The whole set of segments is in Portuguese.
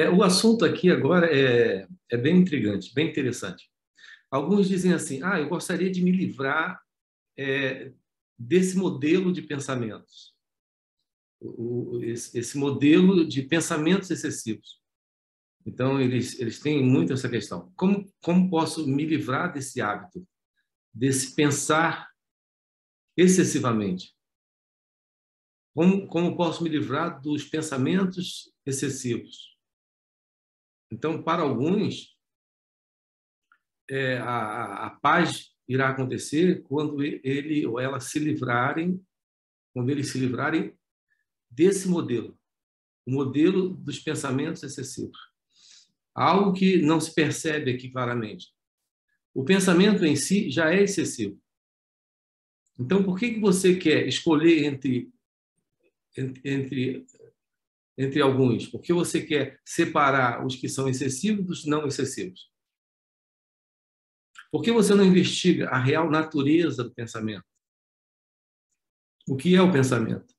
É, o assunto aqui agora é, é bem intrigante, bem interessante. Alguns dizem assim: ah, eu gostaria de me livrar é, desse modelo de pensamentos, o, o, esse, esse, modelo de pensamentos excessivos. Então, eles, eles têm muito essa questão. Como, como posso me livrar desse hábito, desse pensar excessivamente? Como, como posso me livrar dos pensamentos excessivos? Então, para alguns, é, a, a paz irá acontecer quando ele ou ela se livrarem, quando eles se livrarem desse modelo, o modelo dos pensamentos excessivos. Algo que não se percebe aqui claramente. O pensamento em si já é excessivo. Então, por que, que você quer escolher entre, entre, entre alguns? Porque você quer separar os que são excessivos dos não excessivos. Por que você não investiga a real natureza do pensamento? O que é o pensamento?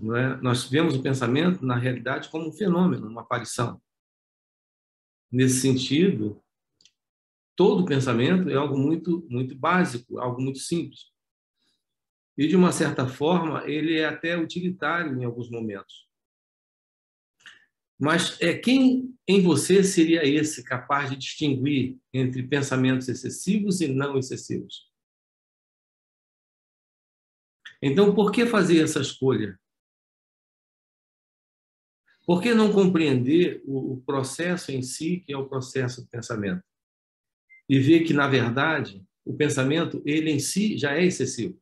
É? Nós vemos o pensamento, na realidade, como um fenômeno, uma aparição. Nesse sentido, todo pensamento é algo muito, muito básico, algo muito simples. E, de uma certa forma, ele é até utilitário em alguns momentos. Mas é quem em você seria esse capaz de distinguir entre pensamentos excessivos e não excessivos? Então, por que fazer essa escolha? Por que não compreender o, processo em si, que é o processo do pensamento? E ver que, na verdade, o pensamento, ele em si já é excessivo.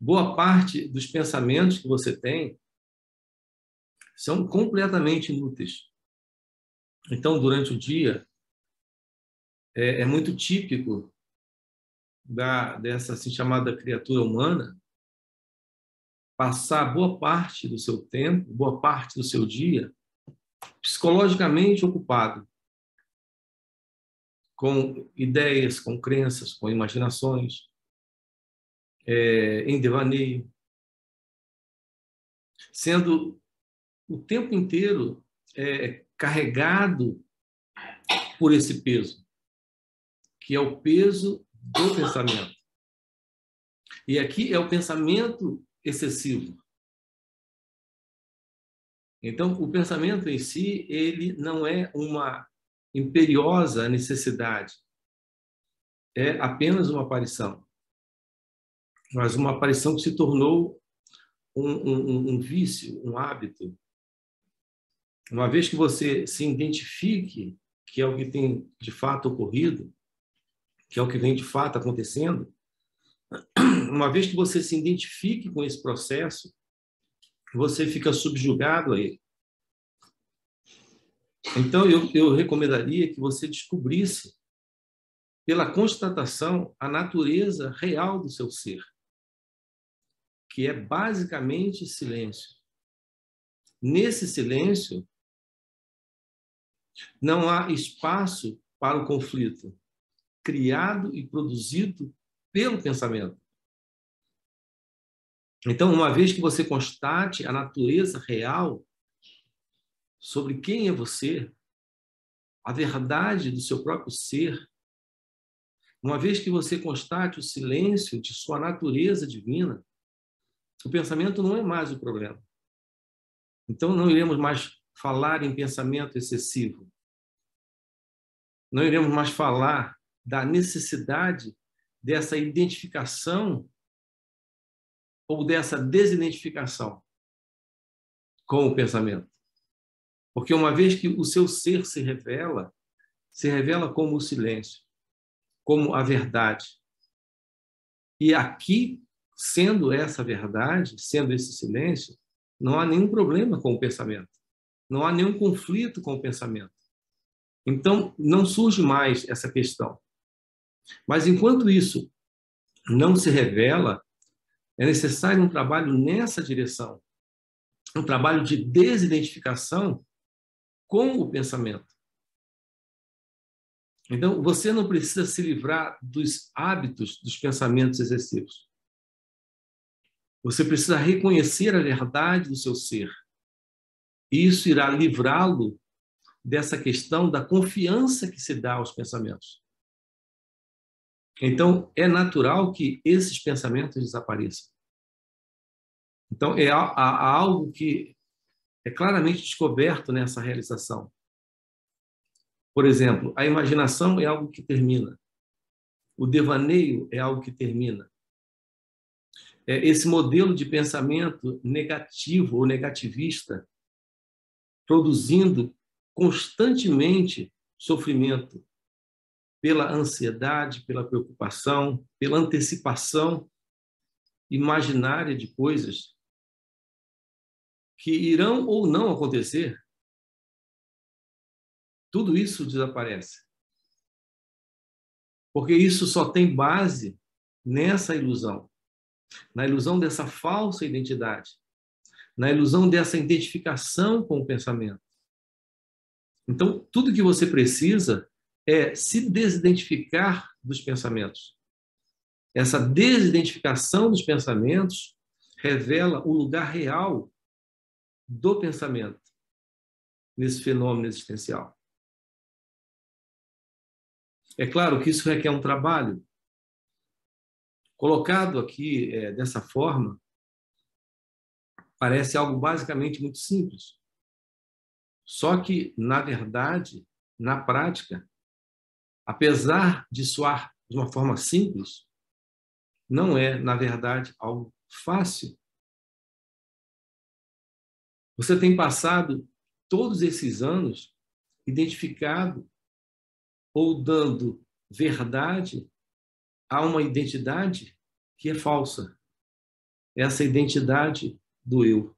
Boa parte dos pensamentos que você tem são completamente inúteis. Então, durante o dia, é, é muito típico da, dessa assim chamada criatura humana passar boa parte do seu tempo, boa parte do seu dia, psicologicamente ocupado com ideias, com crenças, com imaginações, é, em devaneio, sendo o tempo inteiro é, carregado por esse peso, que é o peso do pensamento. E aqui é o pensamento excessivo. Então, o pensamento em si, ele não é uma imperiosa necessidade. É apenas uma aparição. Mas uma aparição que se tornou um, um, um vício, um hábito, uma vez que você se identifique que é o que tem de fato ocorrido, que é o que vem de fato acontecendo, uma vez que você se identifique com esse processo, você fica subjugado a ele. Então, eu, eu recomendaria que você descobrisse, pela constatação, a natureza real do seu ser, que é basicamente silêncio. Nesse silêncio, não há espaço para o conflito criado e produzido pelo pensamento. Então, uma vez que você constate a natureza real sobre quem é você, a verdade do seu próprio ser, uma vez que você constate o silêncio de sua natureza divina, o pensamento não é mais o problema. Então, não iremos mais falar em pensamento excessivo. Não iremos mais falar da necessidade dessa identificação ou dessa desidentificação com o pensamento. Porque uma vez que o seu ser se revela, se revela como o silêncio, como a verdade. E aqui, sendo essa verdade, sendo esse silêncio, não há nenhum problema com o pensamento. Não há nenhum conflito com o pensamento. Então, não surge mais essa questão. Mas enquanto isso não se revela, é necessário um trabalho nessa direção, um trabalho de desidentificação com o pensamento. Então, você não precisa se livrar dos hábitos dos pensamentos excessivos. Você precisa reconhecer a verdade do seu ser E isso irá livrá-lo dessa questão da confiança que se dá aos pensamentos. Então, é natural que esses pensamentos desapareçam. Então, é algo que é claramente descoberto nessa realização. Por exemplo, a imaginação é algo que termina. O devaneio é algo que termina. É esse modelo de pensamento negativo ou negativista, produzindo constantemente sofrimento pela ansiedade, pela preocupação, pela antecipação imaginária de coisas que irão ou não acontecer, tudo isso desaparece. Porque isso só tem base nessa ilusão, na ilusão dessa falsa identidade, na ilusão dessa identificação com o pensamento. Então, tudo que você precisa é se desidentificar dos pensamentos. Essa desidentificação dos pensamentos revela o lugar real do pensamento nesse fenômeno existencial. É claro que isso requer um trabalho. Colocado aqui é, dessa forma, parece algo basicamente muito simples. Só que, na verdade, na prática, apesar de soar de uma forma simples, não é, na verdade, algo fácil. Você tem passado todos esses anos identificado ou dando verdade a uma identidade que é falsa. Essa identidade do eu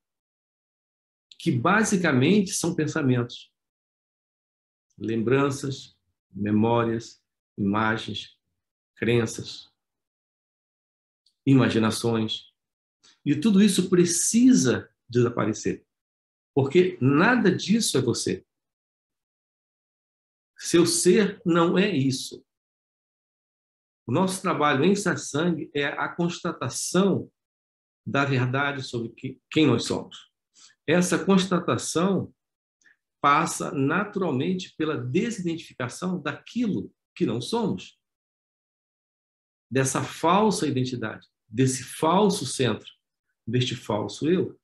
que basicamente são pensamentos, lembranças, memórias, imagens, crenças, imaginações. E tudo isso precisa desaparecer, porque nada disso é você. Seu ser não é isso. O nosso trabalho em satsang é a constatação da verdade sobre quem nós somos. Essa constatação passa naturalmente pela desidentificação daquilo que não somos, dessa falsa identidade, desse falso centro, deste falso eu.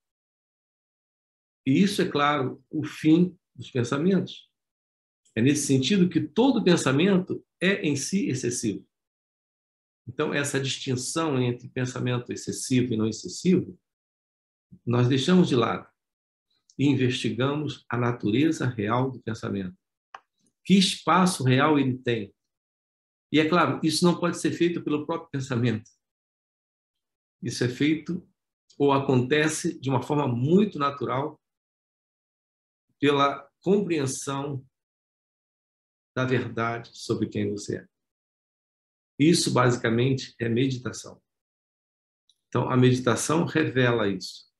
E isso é, claro, o fim dos pensamentos. É nesse sentido que todo pensamento é em si excessivo. Então, essa distinção entre pensamento excessivo e não excessivo, nós deixamos de lado e investigamos a natureza real do pensamento. Que espaço real ele tem? E é claro, isso não pode ser feito pelo próprio pensamento. Isso é feito ou acontece de uma forma muito natural pela compreensão da verdade sobre quem você é. Isso, basicamente, é meditação. Então, a meditação revela isso.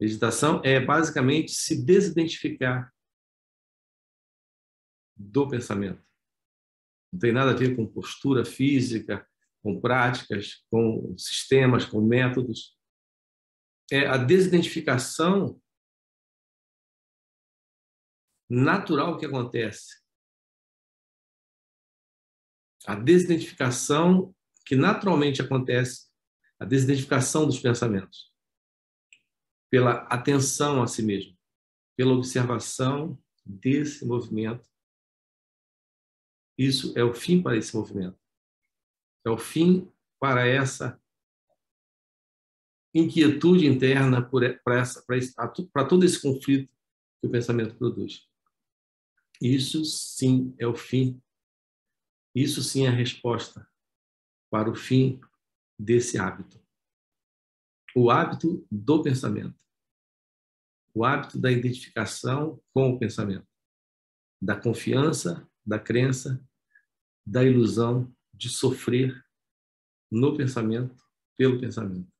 Meditação é basicamente se desidentificar do pensamento. Não tem nada a ver com postura física, com práticas, com sistemas, com métodos. É a desidentificação natural que acontece. A desidentificação que naturalmente acontece, a desidentificação dos pensamentos pela atenção a si mesmo, pela observação desse movimento. Isso é o fim para esse movimento. É o fim para essa inquietude interna para essa para todo esse conflito que o pensamento produz. Isso sim é o fim. Isso sim é a resposta para o fim desse hábito. O hábito do pensamento, o hábito da identificação com o pensamento, da confiança, da crença, da ilusão de sofrer no pensamento, pelo pensamento.